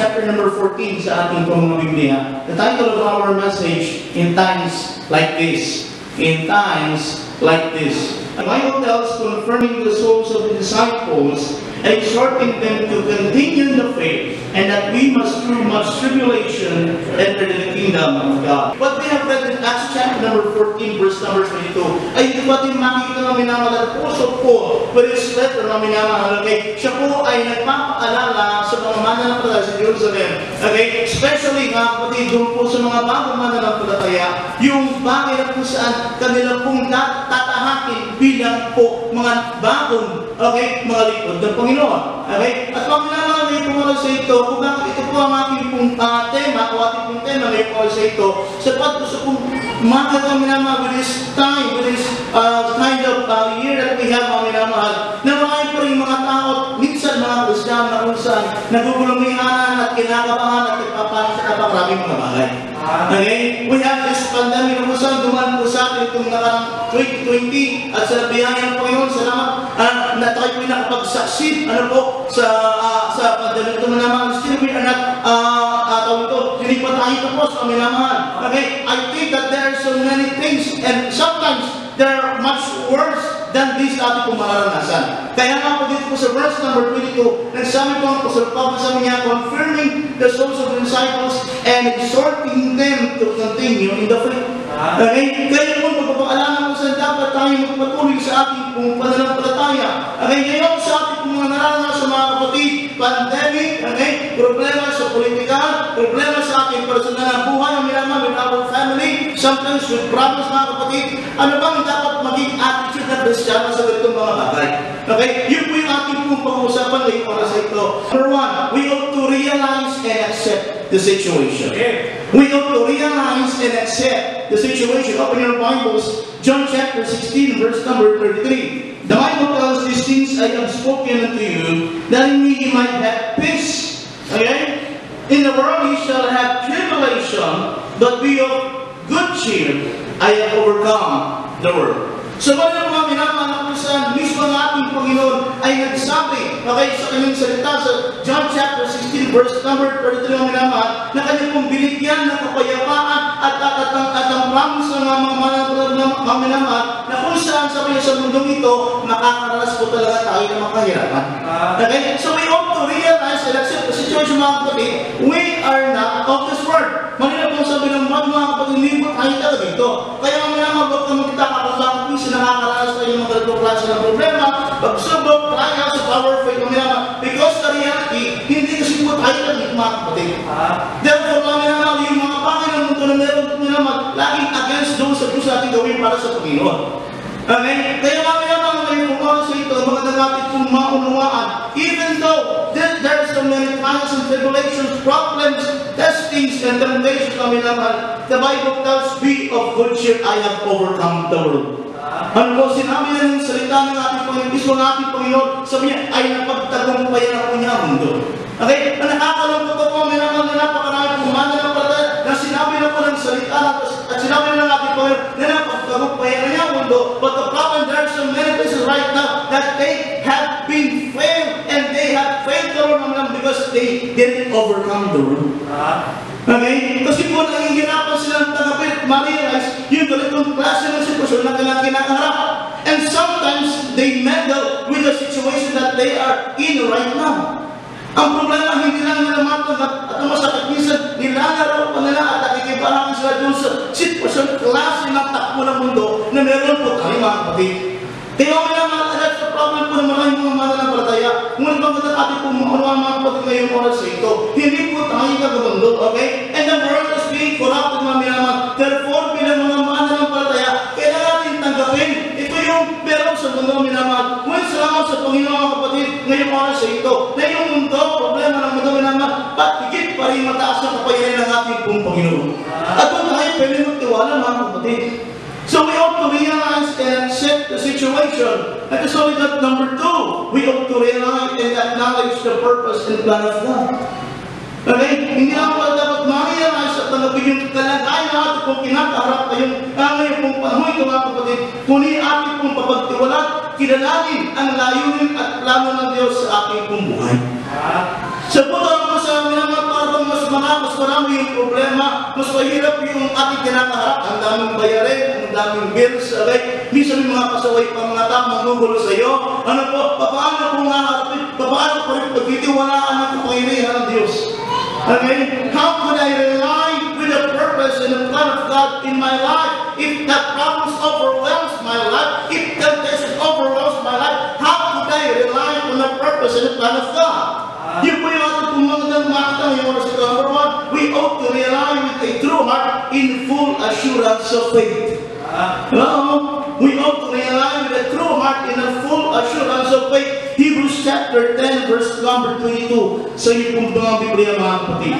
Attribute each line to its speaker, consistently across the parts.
Speaker 1: chapter number 14 sa ating Biblia. The title of our message, In Times Like This. In Times Like This. The Bible tells confirming the souls of the disciples exhorting them to continue in the faith and that we must through much tribulation enter the kingdom of God. What we have read in Acts chapter number 14 verse number 22 ay ito din makikita ng minamahal at puso po with his letter na minamahal. Okay? Siya po ay nagpapaalala sa mga mananampalataya sa Jerusalem. Okay? Especially nga kapatid doon po sa mga bagong mananampalataya, yung bagay na kung saan kanila pong tat- tatahakin bilang po mga bagong okay, mga likod ng Panginoon. Okay? At pag minamahal po mga sa ito, kung bakit ito po ang ating pong ah, tema o ating pong tema ngayon po sa ito, sapat gusto pong umaga kami naman with this time, with this uh, kind of uh, year that we have mga minamahal, na marami po rin mga tao, minsan mga Kristiyano na kung saan nagugulumihanan at kinakabahan at nagpapalang sa kapag mga bagay. Okay? We have this pandemic kung saan duman po sa atin itong nakarang 2020 at sa biyaya ng Panginoon, salamat uh, na tayo po nakapagsaksi ano po sa ah, sa pandemic ito na naman still we are not uh, uh, tawag ito, hindi pa tayo tapos kami naman. Okay? I think that there are so many things and sometimes they are much worse than this ating pong mararanasan. Kaya nga po dito po sa verse number 22, nagsabi po ang Apostle sa niya, confirming the souls of the disciples and exhorting them to continue in the faith. Okay? Kaya po magpapaalala ko sa dapat tayo magpatuloy sa ating pong pananampalataya. Okay? Ngayon sa ating pong mga naranasan mga kapatid, pandemic, okay? Problema sa politika, problema sa ating personal na buhay, ang minama with our family, sometimes with problems mga kapatid. Ano bang Kristiyano sa ganitong mga bagay? Okay? Yun po yung ating pong pag-uusapan ngayong oras ito. Number one, we ought to realize and accept the situation. Okay. We ought to realize and accept the situation. Open your Bibles, John chapter 16, verse number 33. The Bible tells these things I have spoken unto you, that in me ye might have peace. Okay? In the world ye shall have tribulation, but be of good cheer. I have overcome the world. So mga mga minamahal kung saan mismo ang ating Panginoon ay nagsabi, okay, sa kanyang salita sa John chapter 16 verse number 33 ang minamahal, na kanyang pong binigyan ng kapayapaan at at at ang, ang promise ng mga mga mga mga minamahal na kung saan sabi niya sa mundong ito, makakaranas po talaga tayo ng mga kahirapan. Okay? So we ought to realize and accept the situation mga kapatid, we are not of this world. Manila po sabi ng mga mga kapatid, hindi po tayo talaga dito. Kaya ang minamahal, huwag ng problema, pagsubok, trials of our minamahal. Because the reality, hindi kasi po tayo dito mga kapatid. Therefore, mga minamahal, yung mga ng mundo na meron minamahal, laging against those sa gusto natin gawin para sa Panginoon. Okay? Kaya mga minamahal, ngayon mga sa ito, magandang natin kung maunawaan, even though there, there are so many trials and tribulations, problems, testings, and temptations, mga minamahal, the Bible tells, be of good cheer, I have overcome the world. Ano po, sinabi na ng salita ng ating Panginoon, mismo ng ating Panginoon, sabi niya, ay napagtagumpayan na po niya ang mundo. Okay? Ang nakakalungkot po, may naman na napakarami pumana ng palataya, na sinabi na po ng salita at sinabi na ng ating Panginoon, na napagtagumpayan na niya ang mundo. But the problem, there are so many places right now that they have been failed, and they have failed the Lord naman because they didn't overcome the world. Okay? Kasi po nangingirapan sila ng tanggapin at ma-realize yung ganitong klase ng sitwasyon na kailangan kinakaharap. And sometimes they meddle with the situation that they are in right now. Ang problema, hindi lang nila matanggap at masakit minsan, nilalaro pa nila at nakikibarang sila doon sa sitwasyon, klase ng takbo ng mundo na meron po tayo mga kapatid. Kaya kami lang mga problem po ng maraming mga mananampalataya. Ngunit magandang ating po mga mga kapatid ngayong oras sa ito, hindi po tayo kagamundo, okay? And the world is being corrupted mga minaman. Therefore, bilang mga mananampalataya, kailangan natin tanggapin. Ito yung meron sa mundo minaman. Ngunit salamat sa Panginoon mga kapatid ngayong oras sa ito, na yung mundo, problema ng mundo minaman, patigit pa rin mataas na kapayanan ng ating pong Panginoon. At kung tayo pwede magtiwala mga kapatid, So we ought to realize and accept the situation. And it's only that number two, we ought to realize and acknowledge the purpose and plan of God. Okay? Hindi lang po dapat ma-realize at tanggapin yung kalagayan na ating pong kinakaharap ngayong ah, ngayon pong panahon ito mga kapatid, kunin ating pong papagtiwalat, kilalanin ang layunin at plano ng Diyos sa ating pong buhay. Sa puto minamang mas marami yung problema, mas mahirap yung ating kinakaharap. Ang daming bayarin, ang daming bills, okay? Minsan may mga kasaway pa mga tao magugulo sa iyo. Ano po, paano kung haharapin, paano ko rin pagtitiwalaan ang kapangyarihan ng Diyos? Okay? How could I rely with the purpose and the plan of God in my life if that problems overwhelms my life, if temptation overwhelms my life? How could I rely on the purpose and the plan of God? Yun po yung ating pumagandang makita ngayong oras ito. Number one, we ought to rely with a true heart in full assurance of faith. Uh-huh. Hello? We ought to rely with a true heart in a full assurance of faith. Hebrews chapter 10 verse number 22. Sa iyo pong mga Biblia mga kapatid.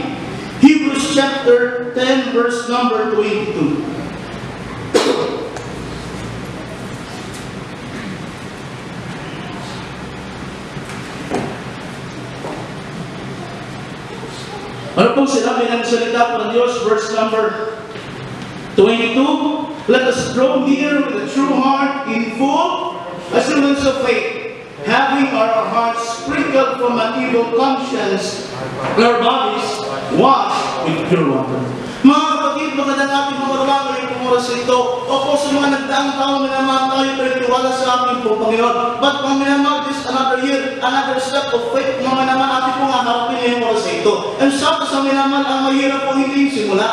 Speaker 1: Hebrews chapter 10 verse number 22. Ano pong sinabi ng salita ng Diyos, verse number 22? Let us draw near with a true heart in full assurance of faith, having our hearts sprinkled from an evil conscience, our bodies washed with pure water. Mga kapatid, magandang ating mga rumaga yung pumoras ito. Opo, sa mga nagdaang taon, minamahal tayo pinagtiwala sa ating po, Panginoon. But pang minamahal this another year, another step of faith, mga naman ating pong haharapin ngayong oras ito. And sa sa minamahal, ang mahirap po hindi yung simula.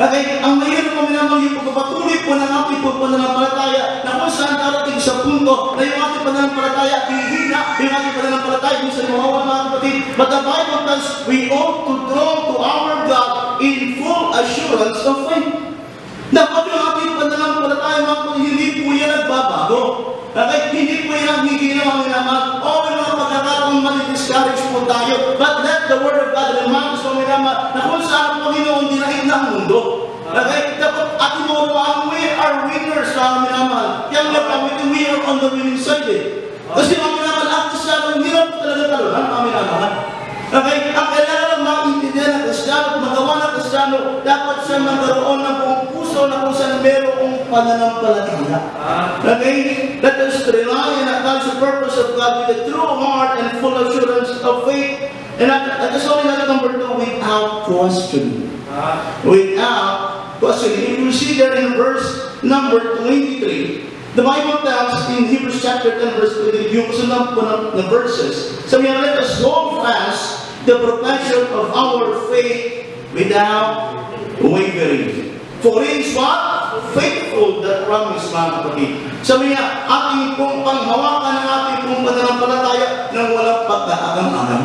Speaker 1: Okay, ang mahirap po minamahal yung pagpapatuloy po ng ating po pananampalataya na kung saan darating sa punto na yung ating pananampalataya hihina, yung ating pananampalataya minsan mawawa mga kapatid. But the Bible tells we ought to draw to our God in full assurance of faith. Dapat yung ating pananampalataya mga kapatid, hindi po yan nagbabago. Okay, hindi po yan ang hindi naman minamahal. O may mga pagkakataon mali-discourage po tayo. But let the Word of God remind us, mga minamahal, na kung saan ang Panginoon dinahin ng mundo. Dapat ating maunawahan, we are winners, mga minamahal. Yan nga pa, we are on the winning side eh. Kasi mga minamahal, after sa na po talaga talunan, mga minamahal. Okay? Ang kailangan lang maintindihan ng Kristiyano at magawa ng Kristiyano, dapat siya magkaroon ng buong puso na kung saan merong pananampalataya. Okay? Let us rely and acknowledge the purpose of God with a true heart and full assurance of faith. And that is only that number two, without question. Without question. If you see there in verse number 23, the Bible tells in Hebrews chapter 10 verse 23, yung sunod po ng verses, sabi niya, let us hold fast the profession of our faith without wavering. For he is what? Faithful that promise, mga kapatid. Sabi niya, ating pong panghawakan ng ating pong pananampalataya ng walang pagkaagang-agang.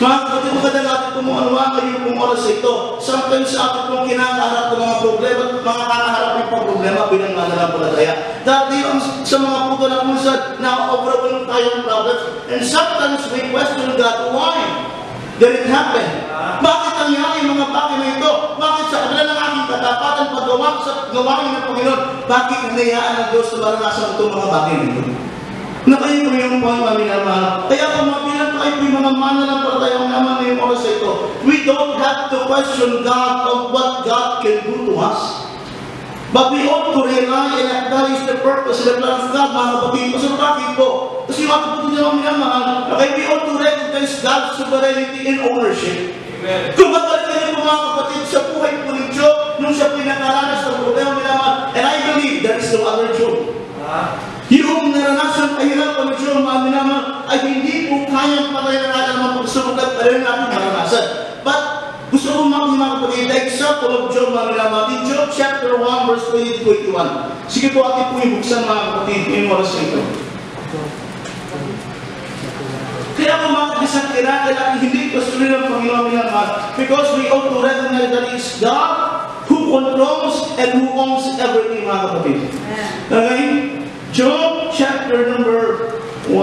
Speaker 1: Mga kapatid, maganda natin kung ang kayo pong oras ito. Sometimes sa ating pong kinakaharap ng mga problema, mga kakaharap ng problema bilang mananampalataya. Dati ang sa mga puto na kung saan na-overwhelm tayo ng problems. And sometimes we question God, why? Did it happen? Bakit nangyari mga bagay na ito? Bakit sa kabila ng aking katapatan paggawa sa gawain ng Panginoon, bakit hinayaan ng Diyos na maranasan itong mga bagay na ito? Na kayo po yung mga mga minamahal. Kaya kung mabilang tayo po yung mga mana ng palatayang naman ngayong oras na ito, we don't have to question God of what God can do to us. But we ought to rely and acknowledge the purpose and the plan of God, mga kapatid. Kasi bakit po? Kasi kapatid niya mga minamahal, okay, we ought to recognize God's sovereignty and ownership. Kung babalik kayo po mga kapatid sa buhay po ni Job, nung siya pinakaranas ng problema minamahal, and I believe there is no other Job. Yung naranasan kahirapan ni Job, mga minamahal, ay hindi po kayang patayin ng ating mga pagsubok at parin natin maranasan. But gusto ko mga mga kapatid, the example of Job, mga minamahal, in Job chapter 1, verse 20 to 21. Sige po, atin po yung buksan mga kapatid, yung oras na ito. Kaya kung bakit isang kinakailangan hindi pasuloy ng Panginoon minamahal, because we ought to recognize that it's God who controls and who owns everything, mga kapatid. Okay? Job chapter number 1,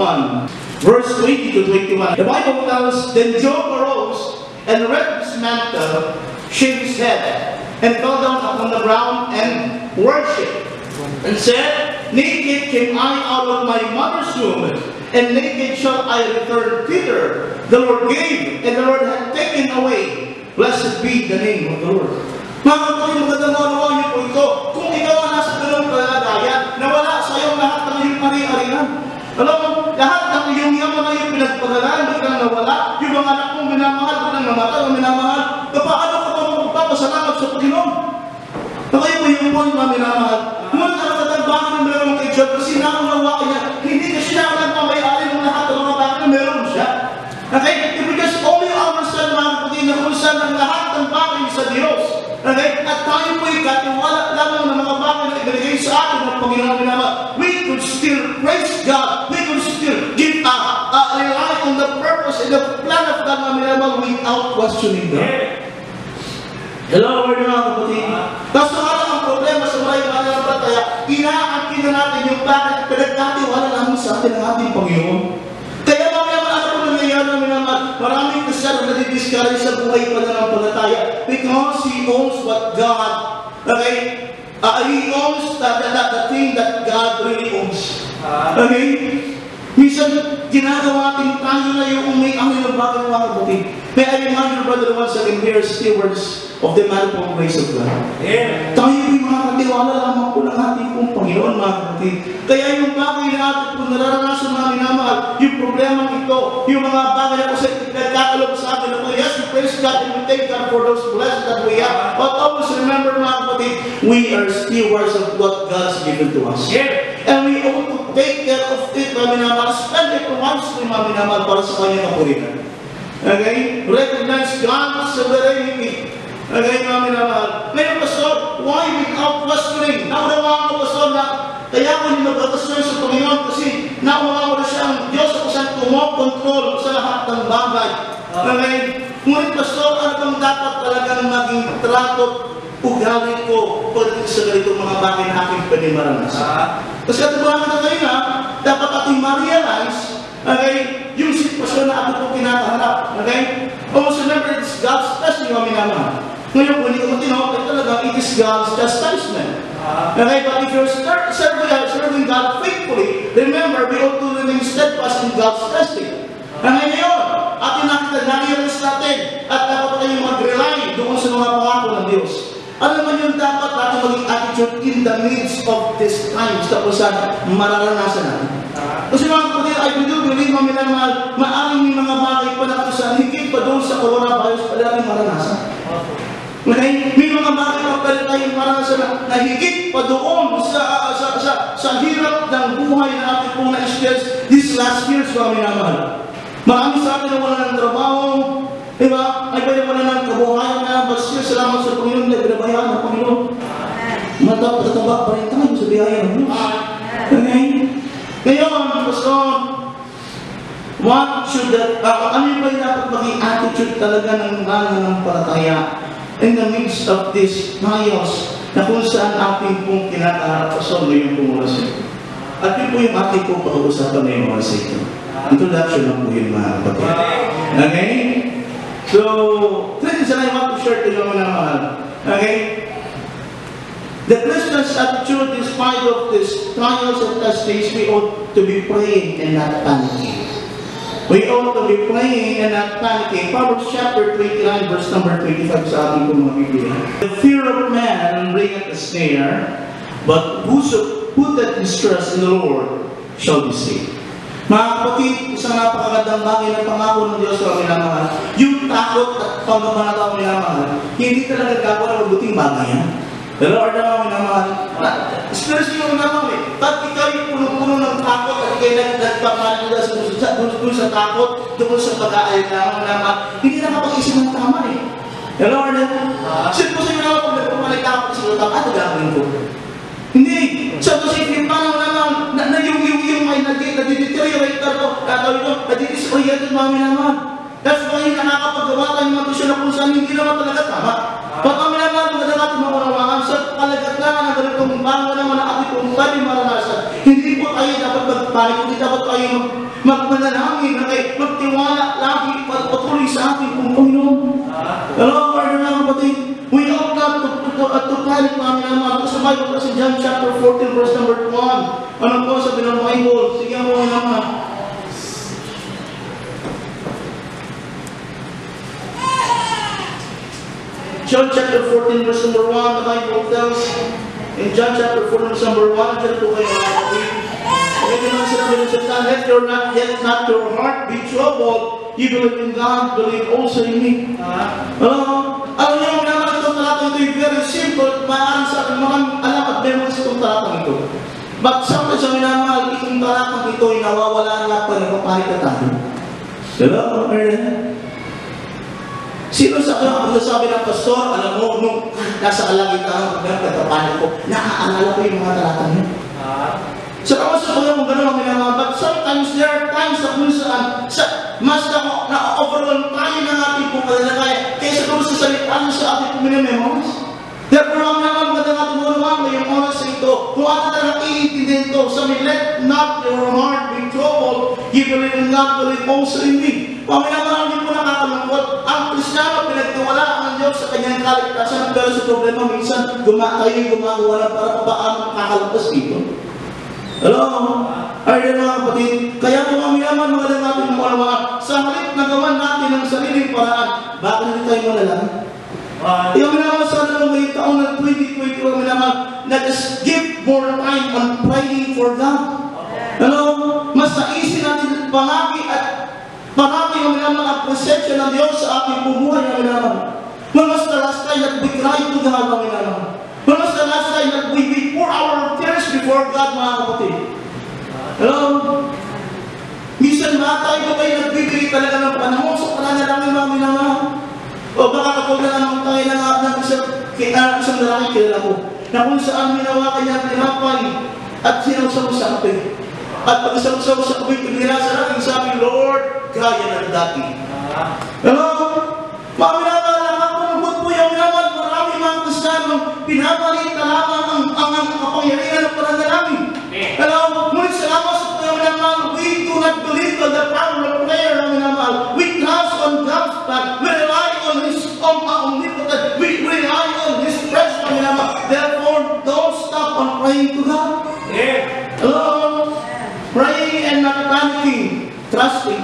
Speaker 1: verse 20 to 21. The Bible tells, Then Job arose and rent his mantle, shaved his head, and fell down upon the ground and worshipped, and said, Naked came I out of my mother's womb, and naked shall I return thither. The Lord gave, and the Lord hath taken away. Blessed be the name of the Lord. Mga kapatid, magandang manawa niyo po ito. Kung ikaw ang nasa ganung kalagayan, nawala sa iyo lahat ng iyong ari-arian. Alam mo, lahat ng iyong yaman na iyong pinagpagalan, doon kang nawala. Yung mga anak mong minamahal, doon ang namatay, ang minamahal. Na paano ka pa magpapasalamat sa Panginoon? Na kayo po yung po yung mga minamahal. Ngunit ang katagbakan ng mga kay Job, kasi nakunawa niya, hindi kasi nakunawa Okay? Because only understand mga kapatid na kung saan ang lahat ng bagay sa Diyos. Okay? At tayo po'y katiwala lamang ng mga bagay na ibinigay sa atin ng Panginoon minamahal. We could still praise God. We could still give a, a rely on the purpose and the plan of God mga minamahal without questioning God. Hello, Lord mga kapatid. Tapos lang ang problema sa mga iba ng pataya, inaangkin na natin yung bakit pinagkatiwala namin sa atin ang ating Panginoon. Kaya namin naman, maraming Kristiyan na nadidiscourage sa buhay pa na ng palataya because he owns what God, okay, uh, he owns the, the, the, the thing that God really owns. Okay? Minsan, ginagawa natin tayo na yung may amin ng bagay mga kapatid. May I remind you, brother, once again, we are stewards of the manifold grace of God.
Speaker 2: Yeah.
Speaker 1: Tayo po'y mga katiwala lamang po ng ating pong Panginoon, mga kapatid. Kaya yung bagay na ating po nararanasan namin namahal, yung problema ito, yung mga bagay na kasi nagkakalob sa atin, na yes, we praise God and we thank God for those blessings that we have. But always remember, mga kapatid, we are stewards of what God's given to us.
Speaker 2: Yeah.
Speaker 1: And we ought to take care of it, mga minamahal, spend it wisely, mga minamahal, para sa kanyang kapurihan. Okay? Recognize God's sovereignty. Okay, mga minamahal. Ngayon, Pastor, why without questioning? Naunawaan ko, Pastor, na kaya ko hindi nagkakasyon sa Panginoon kasi naunawaan ko na siya ang Diyos ako siyang kumokontrol sa lahat ng bagay. Okay? Ngunit, Pastor, ano bang dapat talagang maging trato ugali ko pagdating sa ganitong mga bagay na aking panimaranasan?
Speaker 2: Ah.
Speaker 1: Kasi katibahan na kayo na, dapat ating ma-realize, okay, yung sitwasyon na ato po kinakaharap. Okay? Almost remember, it's God's testing ang minamahal. Ngayon, kung hindi ko ay talaga, it is God's chastisement.
Speaker 2: Ah.
Speaker 1: Okay, but if you're ser- serving, serving God faithfully, remember, we ought to remain steadfast in God's testing. Kaya ngayon, ating nakita, na-realize natin, at dapat tayong mag-rely doon sa mga pangako ng Diyos. Ano naman yung dapat natin maging attitude in the midst of these times tapos sa mararanasan natin? Kasi mga kapatid, I do believe mga minamahal, maaaring may mga bagay pa na sa higit pa doon sa coronavirus pa natin maranasan. Okay? May mga bagay pa pala tayong maranasan na, na higit pa doon sa, sa, sa, sa hirap ng buhay na ating pong na-experience this last years mga minamahal. Marami sa atin na wala ng trabaho, Diba? Ay pwede wala ng kabuhayan na basta salamat sa Panginoon na binabayaan ng Panginoon. Mata, tataba pa rin tayo sa biyaya ng Diyos. Okay? Ngayon, Pastor, what should that, uh, ano yung ba yung dapat maging attitude talaga ng mananampalataya in the midst of these trials na kung saan ating pong kinakaharap Pastor ngayong pumulasin. At yun po yung ating pong pag-uusapan ngayong oras ito. Introduction lang po yun mga kapatid. Okay? So, this is I want to share to you mahal. Okay? The Christian's attitude in spite of these trials and testings, we ought to be praying and not panicking. We ought to be praying and not panicking. Proverbs chapter 29, verse number 25 sa ating mga. The fear of man bringeth a snare, but whoso putteth his trust in the Lord shall be saved. Mga kapatid, isang napakagandang bagay na pangako ng Diyos sa minamahal. Yung takot at panggamana ng minamahal, hindi talaga gagawa ng mabuting bagay yan. Pero Lord na mga minamahal, especially yung minamahal eh, pag ikaw yung puno-puno ng takot at ikaw nag nagpapalit sa, sa, dun sa takot, doon sa pag-aayon na mga minamahal, hindi na kapag-isip ng tama eh. Pero Lord, sino po sa minamahal pag nagpapalik ako sa utang, ano gagawin ko? Hindi. So, kasi naman, na, na yung, nag-deteriorate na to, tatawin ko, nag-disoriented mga naman. That's why yung nakakapagawa tayo ng mga desisyon na kung saan hindi naman talaga tama. Pag kami naman, maganda natin maunawaan sa kalagatan na ganitong naman na ating kung pwede maranasan. Hindi po tayo dapat magpanik, hindi dapat tayo mag, magmanalangin, okay? magtiwala lagi patuloy sa ating kung Panginoon. Hello, Lord, mga sa John chapter 14 verse number 1. Ano po sabi ng Bible? Sige mo naman. John chapter 14 verse number 1, the Bible tells in John chapter 14 verse number 1, dyan po kayo mga kapatid. Ngayon naman sinabi ng Satan, let your not, let not your heart be troubled. You believe in God, believe also in me. Hello? Alam niyo, naman itong talata ito ay very simple. Maaaring sa akin, maraming ito. But sometimes ang minamahal, itong talatang ito ay nawawala nga pa ng papalit na tayo. Hello? Amen? Sino sa kanya ang sabi ng pastor, alam mo, nung nasa alagitan ng pagkakapanin ko, naaalala ko yung mga talatang yun. Sa kawas sa kanya kung gano'n ang minamahal, but sometimes there are times na kung saan, sa, mas na, na-overwhelm tayo ng ating pong kalalagay, kaysa kung sa salita niyo sa ating pong minamemorize. Therefore, ang naman natin mga naman ngayong oras na ito, kung atin talagang iintindihin ito, sabi, let not your heart be troubled, you believe God, believe also in me. Naman hindi po nakakalungkot, ang Kristiyano pinagtiwalaan ng Diyos sa kanyang kaligtasan, pero sa problema minsan, guma kayo gumagawa ng para paano makakalabas dito. Hello? Ay, mga kapatid, kaya kung ang yaman mga natin mga mga, sa halip na gawan natin ang sariling paraan, bakit hindi tayo malalaki? Yung naman sa dalawang ngayong taon ng 2020, yung naman, let us give more time on praying for God. Hello? Mas naisin natin palagi at palagi yung naman ang presensya ng Diyos sa ating bumuhay yung naman. When was the last time that we cried to God naman? When was the last time that we, we pour our tears before God, mga kapatid? Hello? Minsan ba tayo ba kayo nagbibigay talaga ng panahon sa pananalangin mga minamahal? O baka kapag na naman tayo ng, ng isang, uh, isang lalaki kilala mo, na kung saan minawa kanya ang tinapay at sinawsaw sa kape. At pag sinawsaw sa kape, pinirasa natin sabi, Lord, gaya ng dati. Hello? Mga minamahal, nakakulungkot po yung naman, marami mga kristyano, pinapalit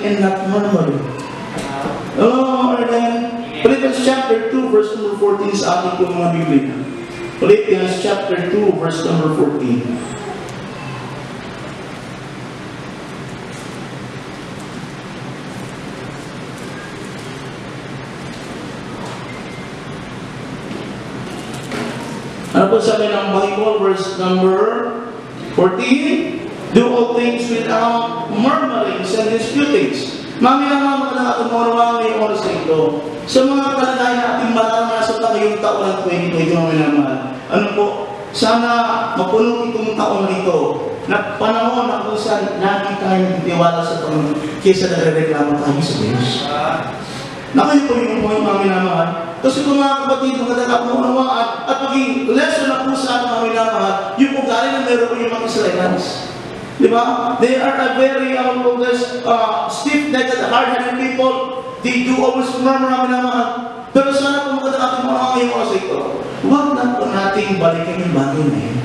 Speaker 1: and not murmuring. Hello, Arden? Philippians chapter 2, verse number 14 sa ating pong mga Biblia. Philippians chapter 2, verse number 14. Ano po sabi ng Bible, verse number 14? Do all things without murmurings and disputings. Mami na mga mga nakatumawa ngayong oras na ito. Sa mga kalagayan natin maranasan na ngayong taon ng 2020, mami naman. Ano po, sana mapuno itong taon na ito na panahon na kung saan lagi tayo nagtitiwala sa Panginoon kaysa nagre-reklamo tayo sa Diyos. Nakayo po yung point namin naman. Kasi kung mga kapatid, mga nakapunawaan at maging lesson na po sa ating mga minamahal, yung ugali na meron po yung mga Israelites. Di ba? They are a very, um, uh, stiff-necked, hard-headed people. They do always murmur ang minamahal. Pero sana mga natin mga ngayong oras ito, huwag na po nating balikan yung bagay na yun.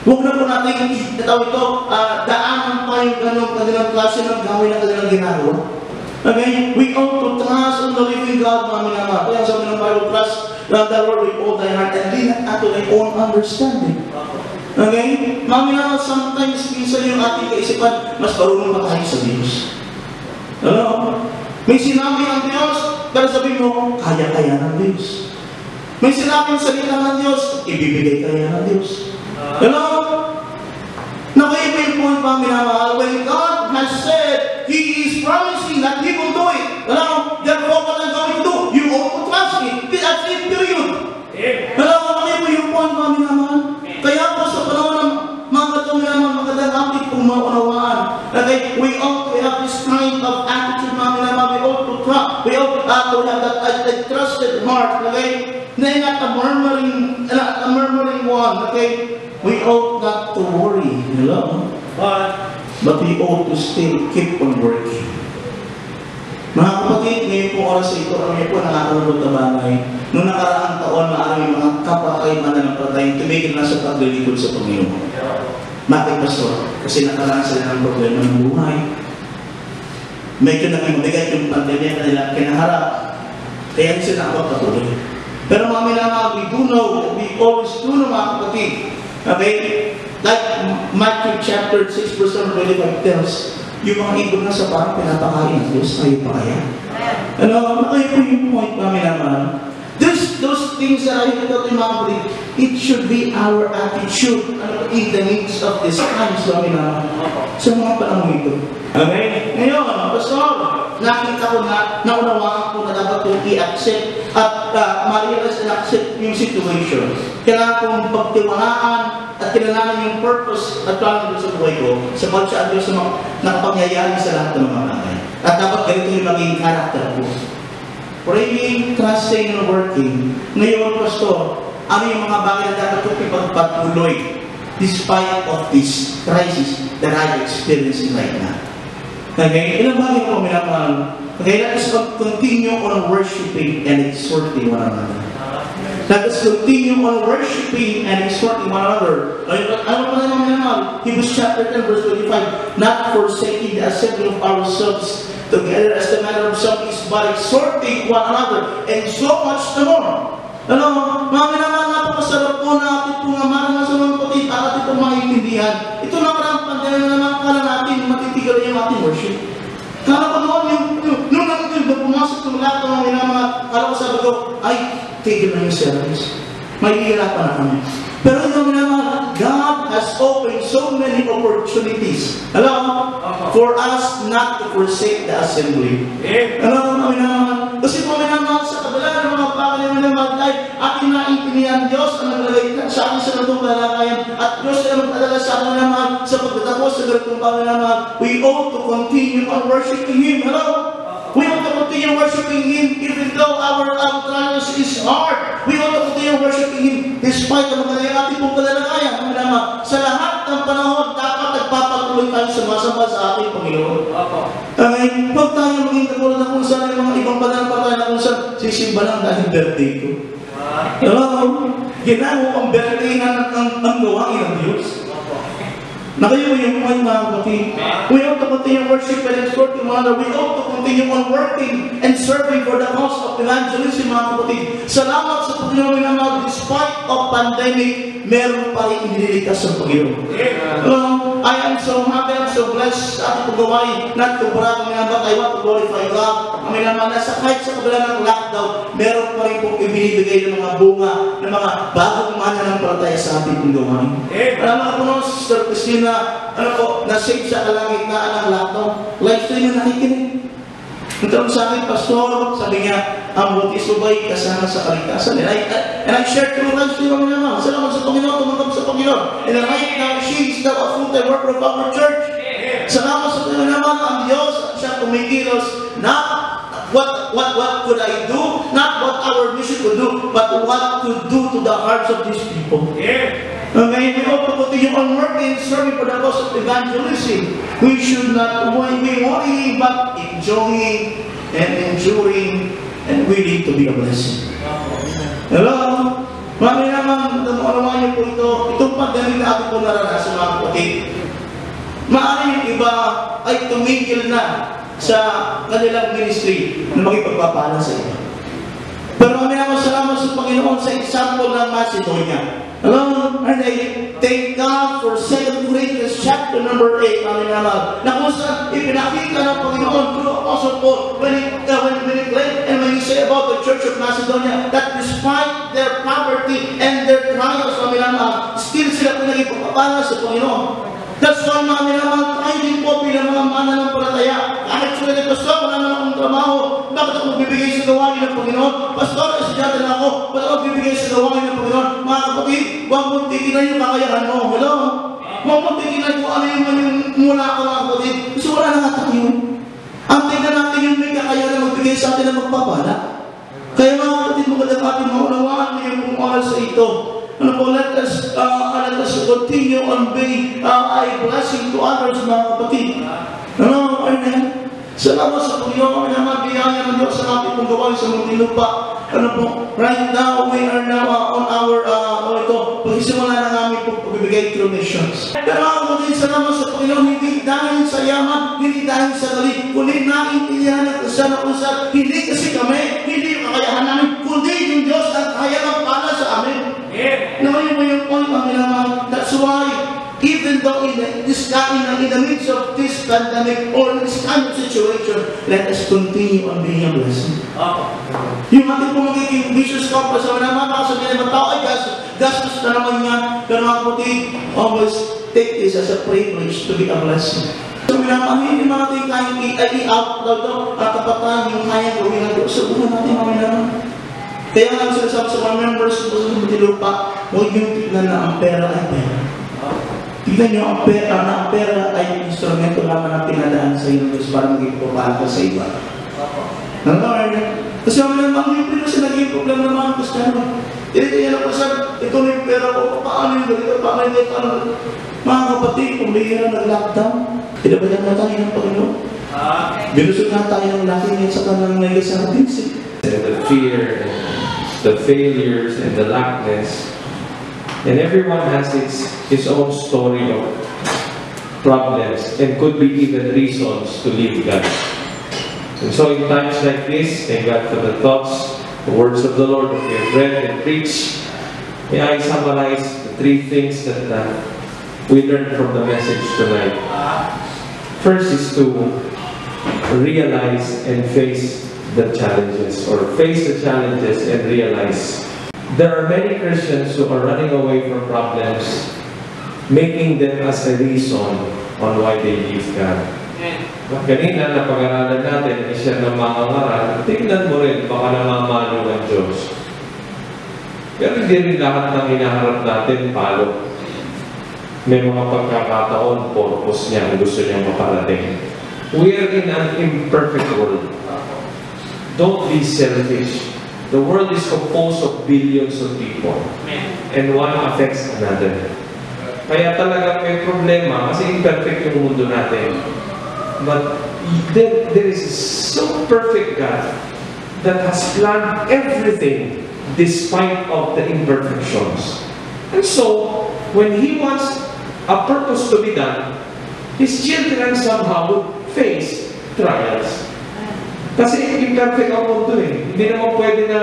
Speaker 1: Huwag na po natin, itaw ito, uh, daanan pa yung ganong kanilang klase ng gawin na kanilang ginagawa. Okay? We ought to trust on the living God, mga minama. Kaya sabi ng Bible, trust uh, the Lord with all thy heart and lean not thy own understanding. Okay? Mga minama, sometimes yung ating kaisipan, mas marunong pa tayo sa Diyos. Ano? May sinabi ang Diyos, pero sabi mo, kaya-kaya ng Diyos. May sinabi ang salita ng Diyos, ibibigay kaya ng Diyos. Hello? Nakaiba yung point pa minamahal. When God has said, We ought to have this kind of attitude, mga minamahal. We ought to trust. We ought uh, to have that, uh, that trusted heart. Okay? Na not a murmuring, not a murmuring one. Okay? We ought not to worry, hello? But we ought to still keep on working. Mga kapatid, ngayon po oras ito, kami po nakakalabot na bagay. Noong nakaraang taon, maaaring mga kapakaiman na ng patay, tumigil na sa paglilingkod sa Panginoon. Bakit, Pastor? Kasi nakaraan sila ng problema ng buhay. Medyo naging mabigat yung pandemya na nila kinaharap. Kaya hindi sila nakapatuloy. Pero mga minamahal, we do know, we always do know mga kapatid, Okay? Like Matthew chapter 6 verse number 25 tells, yung mga ibon na sa parang pinapakain ng Diyos, kayo pa kaya? Ano, kayo po yung point namin naman. Those, things that I mga kapatid, it should be our attitude ano, in the midst of this times, Lord, na sa mga panahon ito. Okay? Ngayon, Pastor, nakita ko na, naunawaan ko na dapat kong i-accept at uh, ma-realize and accept yung situation. Kailangan kong pagtiwalaan at kilalanin yung purpose at plano sa buhay ko sa pagsa Diyos na mga- nakapangyayari sa lahat ng mga bagay. At dapat ganito yung maging character ko. Praying, trusting, and working. Ngayon, Pastor, ano yung mga bagay na dapat kong ipagpatuloy despite of this crisis that I'm experiencing right now? Okay, ilang bagay po minamahal. Okay, let us continue on worshiping and exhorting one another. Let us continue on worshiping and exhorting one another. Ano pa naman minamahal? Hebrews chapter 10 verse 25. Not forsaking the assembly of ourselves together as the matter of some is, but exhorting one another, and so much the more. Ano, mga minamahal, napakasarap po na ating pong amaran sa mga kapatid at ating pong maintindihan. Ito na parang pandemya na naman kala natin matitigal yung ating worship. Yung, yung, ba pumasok ng lahat ng mga kala ko sabi ko, ay, tigil na yung service. May hihirapan na kami. Pero yung minamahal, God has opened so many opportunities. Hello? For us not to forsake the assembly. Alam mo, minamahal. Kasi po minamahal sa kabila ng mga bagay na minamahal tayo, ating naintindihan Diyos ang naglagay sa akin sa ganitong kalagayan at Diyos ang magpadala sa akin minamahal sa pagtatapos sa ganitong minamahal. We ought to continue on worshiping Him. Hello? We ought to continue worshiping Him even though our trials is hard. We ought to continue worshiping Him despite ang mga ating pong kalagayan. Ang minamahal. Sa lahat ng panahon, dapat nagpapatuloy tayo sumasamba sa ating Panginoon. Ay, huwag tayo maging katulad na kung saan yung mga ibang pananampalataya na kung saan sisimba lang dahil birthday ko. Hello? Ginagawa ang birthday na ang, ang gawain ng Diyos. Na kayo yung mga mga kapatid. We ought to continue worship and exhorting one another. We ought to continue on working and serving for the cause of evangelism, mga kapatid. Salamat sa Panginoon na mga despite of pandemic, meron pa rin inililigtas sa Panginoon. Um, I am so happy, I'm so blessed sa ating paggawain. Not to brag, mga but I want to glorify God. Kami naman, nasa kahit sa kabila ng lockdown, meron pa rin pong ibinibigay ng mga bunga, ng mga bagong mananampalataya sa ating paggawain. Alam mo ako noon, Sister Christina, ano po, na-save sa kalagitnaan ng lockdown. Live stream na nakikinig. Nagtanong sa akin, Pastor, sabi niya, ang buti subay kasama sa kaligtasan. And I, and I shared through live stream ang naman. Salamat sa Panginoon, tumanggap sa Panginoon. And right now, she is now a full-time worker of our church. Salamat sa Panginoon naman ang Diyos at siya kumikilos not what what what could I do, not what our mission could do, but what to do to the hearts of these people. Okay, we ought to continue on working, serving for the cause of evangelism. We should not be worrying, but enjoying and enduring and willing to be a blessing. Hello? Mami naman, naman niyo po ito, itong pandemic na ating po naranasan mga kapatid. Maaari yung iba ay tumigil na sa kanilang ministry na magipagpapala sa iba. Pero kami naman salamat sa Panginoon sa example ng Macedonia. And I thank God for 2 Corinthians chapter number 8, kami naman, na kung saan ipinakita ng Panginoon through Apostle Paul when he, uh, when, when he claimed and when he said about the Church of Macedonia that despite their poverty and their trials, kami naman, still sila pinagipapala sa Panginoon. That's why mga minamahal tayo din po bilang mga mananampalataya. Kahit sila ni Pastor, wala naman akong trabaho. Bakit ako magbibigay sa gawain ng Panginoon? Pastor, estudyante na ako. Bakit ako magbibigay sa gawain ng Panginoon? Mga kapatid, huwag mong titignan yung kakayahan mo. Hello? Huwag mong titignan kung ano yung, mula ko mga kapatid. Kasi wala na nga tayo. Ang tingnan natin yung may kakayahan na magbigay sa atin ng magpapala. Kaya mga kapatid, magandang ating maunawaan na yung oras sa ito. Ano po, let us, uh, let us continue on being uh, a blessing to others, mga kapatid. Ano, amen? Salamat sa Panginoon kami naman biyaya ng Diyos sa ating pong gawain sa munting lupa. Ano po, right now, we are now uh, on our, uh, oh, ito, pagsisimula na namin po pagbibigay through missions. Pero ako din salamat sa Panginoon, hindi dahil sa yaman, hindi dahil sa galing, kundi naintindihan at siya na usap, hindi kasi kami, hindi yung kakayahan namin, kundi yung Diyos ang kaya ng pala sa amin. Naman mo point ang naman. That's why, even though in the, this, in, the, in the midst of this pandemic or this kind of situation, let us continue on being a blessing.
Speaker 2: Opo.
Speaker 1: Yung ating po magiging vicious couple, sa mga makakasabi ng tao, ay gastos, gastos na naman yan. Pero mga kapatid, always take this as a privilege to be a blessing. So, minamahal yung mga ating kayang i-out daw daw, tatapatan yung kaya gawin natin sa buhay natin mga naman. Kaya nga sinasabi sa mga members ko sa Muntinlupa, huwag yung tignan na ang pera ay pera. Tignan nyo, ang pera, na ang pera ay instrumento lamang na pinadaan sa inyo Diyos para maging pupala sa iba. Nangawar niya. Kasi ang mga mga pero sila naging problema ng mga Kristiyano. Na po sir, ito na yung pera ko, paano yung ganito, paano yung ganito, ano. Mga kapatid, kung bihira nag-lockdown, pinabayan na tayo ng Panginoon. Binusog na tayo ng laki niya sa kanang nag-asartins eh.
Speaker 3: and the fear, the failures, and the lackness. And everyone has its his own story of problems and could be even reasons to leave God. And so in times like this, thank God for the thoughts, the words of the Lord that we have read and preached. May I summarize the three things that uh, we learned from the message tonight. First is to realize and face the challenges, or face the challenges and realize. There are many Christians who are running away from problems, making them as a reason on why they leave God.
Speaker 2: amen.
Speaker 3: Kanina na pag-aralan natin, isa ng mga ngaral, tingnan mo rin, baka namamalo ang Diyos. Pero hindi rin lahat ng hinaharap natin palo. May mga pagkakataon, purpose niya, gusto niyang maparating. We are in an imperfect world. Don't be selfish. The world is composed of billions of people and one affects another. Kaya talaga may problema kasi imperfect yung mundo natin. But there, there is a so perfect God that has planned everything despite of the imperfections. And so, when He wants a purpose to be done, His children somehow would face trials. Kasi imperfect ang mundo eh. Hindi naman pwede na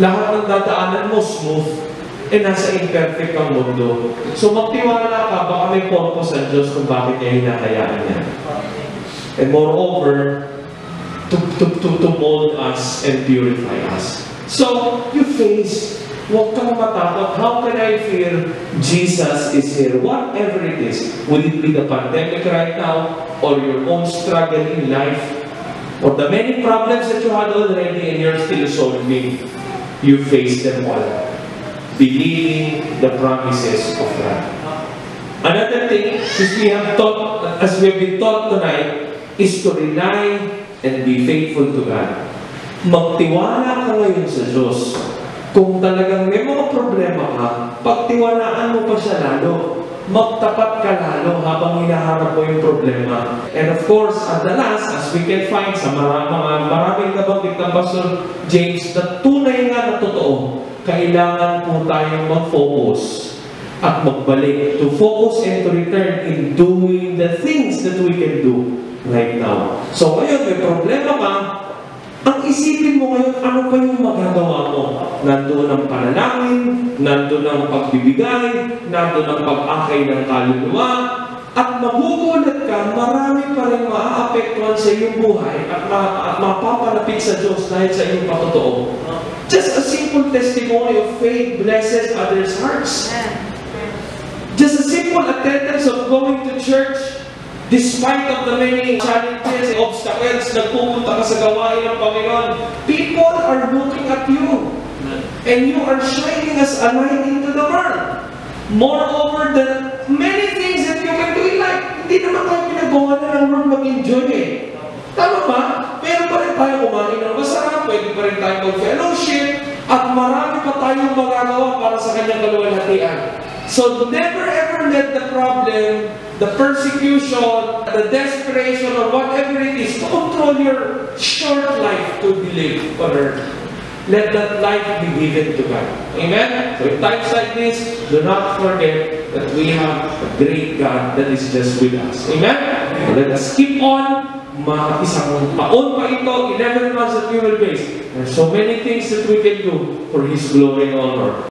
Speaker 3: lahat ng dadaanan mo smooth eh nasa imperfect ang mundo. So magtiwala ka, baka may purpose ang Diyos kung bakit niya hinahayaan niya. And moreover, to, to, to, to mold us and purify us. So, you face, huwag kang matakot. How can I fear Jesus is here? Whatever it is, would it be the pandemic right now, or your own struggle in life, or the many problems that you had already and you're still solving, you face them all. Believing the promises of God. Another thing, as we have taught, as we have been taught tonight, is to rely and be faithful to God. Magtiwala ka ngayon sa Diyos. Kung talagang may mga problema ka, pagtiwalaan mo pa siya lalo. Magtapat ka lalo habang hinaharap mo yung problema. And of course, at the last, as we can find sa mga, mga maraming nabanggit ng Pastor James, na tunay nga na totoo, kailangan po tayong mag-focus at magbalik to focus and to return in doing the things that we can do right now. So ngayon, may problema ka, ang isipin mo ngayon, ano pa yung magagawa mo? Nandun ang panalangin, nandun ang pagbibigay, nandun ang pag-akay ng kaluluwa, at magugulat ka, marami pa rin maaapektuhan sa iyong buhay at, ma- at mapapalapit sa Diyos dahil sa iyong patotoo. Just a simple testimony of faith blesses others' hearts. Just a simple attendance of going to church, despite of the many challenges and obstacles, nagpupunta ka sa gawain ng Panginoon, people are looking at you. And you are shining as a light into the world. Moreover, the many things that you can do in life, hindi naman tayo pinagawa na ng world mag-enjoy eh. Tama ba? Meron pa rin tayo kumain ng masarap, pwede pa rin tayo mag-fellowship, at marami pa tayong magagawa para sa kanyang kaluwalhatian. So never ever let the problem, the persecution, the desperation, or whatever it is, control your short life to be lived on earth. Let that life be given to God. Amen? So in times like this, do not forget that we have a great God that is just with us. Amen? So let us keep on. Mga isang taon pa ito, 11 months that we will face. There are so many things that we can do for His glory and honor.